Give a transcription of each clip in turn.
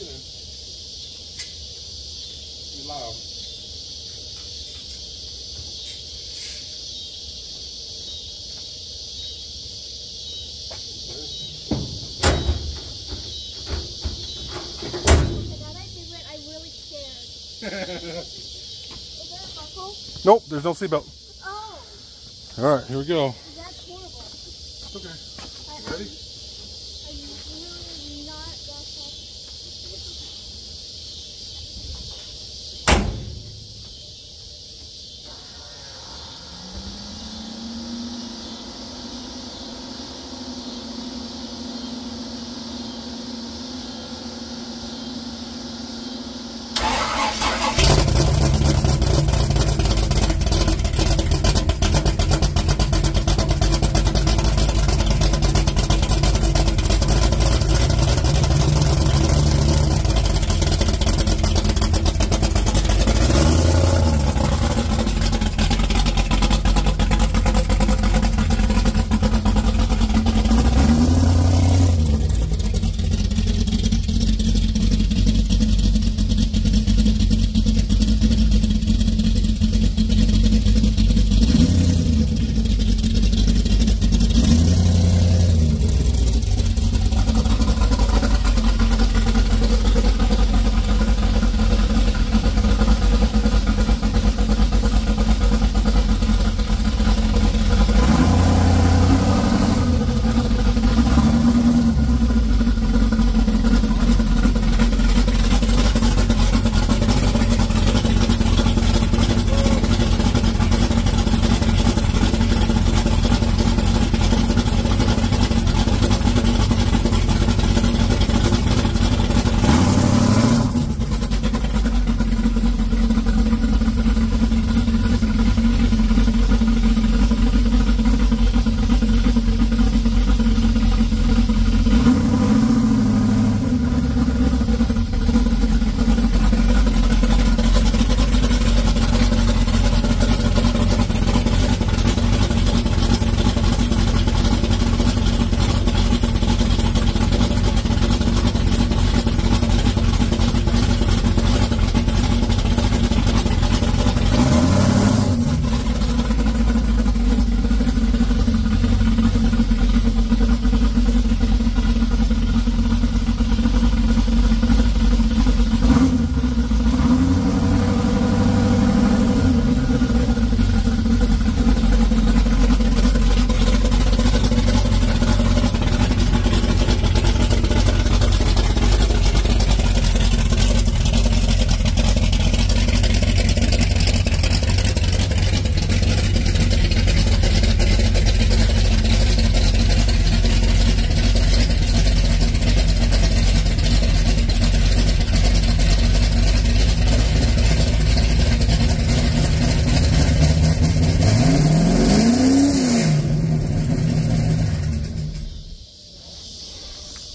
you be loud. Is there a buckle? Nope, there's no seatbelt. Oh, All right, here we go. Oh. that's horrible. Okay. I, Ready?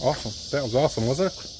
Awesome. That was awesome, wasn't it?